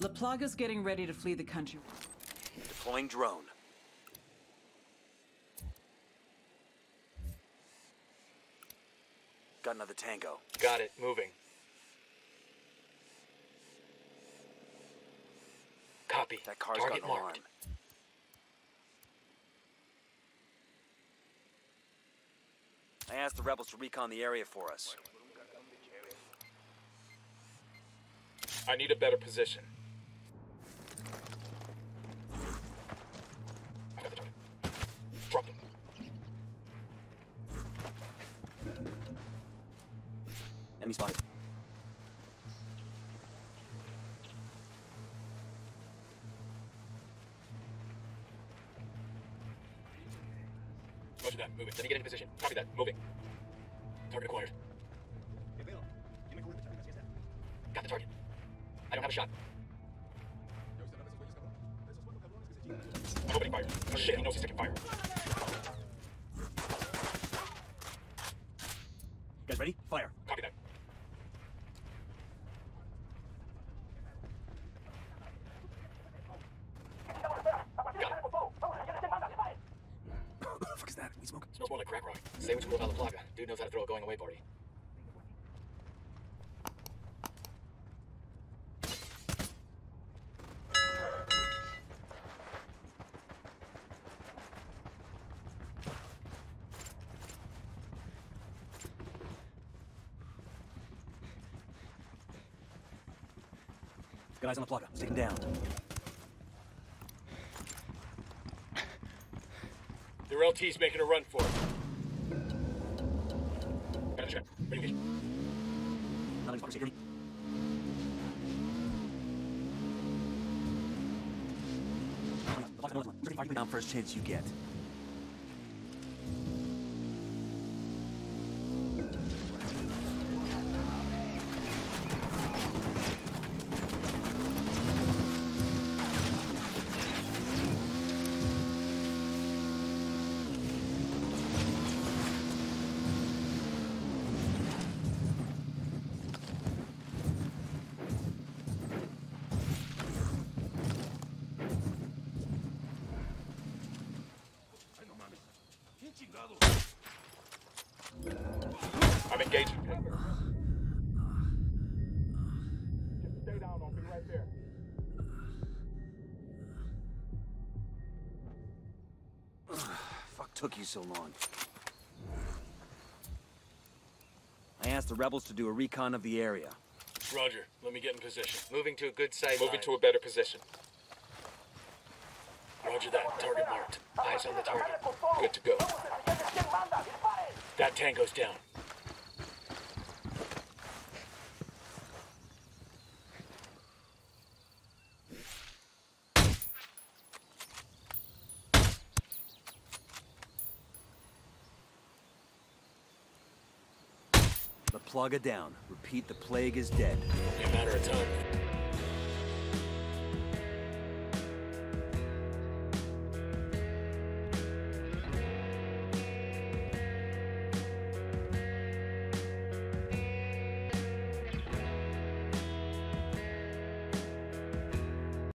La Plaga's getting ready to flee the country. Deploying drone. Got another tango. Got it. Moving. Copy. That car's Target got an alarm. marked. I asked the rebels to recon the area for us. I need a better position. Enemy spotted. Roger that. Moving. Let me get into position. Copy that. Moving. Target acquired. Got the target. I don't have a shot. Opening fire. Oh shit, he knows he's taking fire. guys ready? Fire. Copy that. what the? We smoke? Smells more like crack rock. Say what you will about La Plaga. Dude knows how to throw a going away party. Eyes on La Plaga. Take him down. Their LT's making a run for it. Got a check. Ready to engage. Nothing fucker security. Down first chance you get. I'm engaging. Just stay down. I'll be right there. Fuck took you so long? I asked the rebels to do a recon of the area. Roger. Let me get in position. Moving to a good sight. Moving to a better position. Roger that. Target marked. Eyes on the target. Good to go. That tango's down. La Plaga down. Repeat, the plague is dead. A matter of time.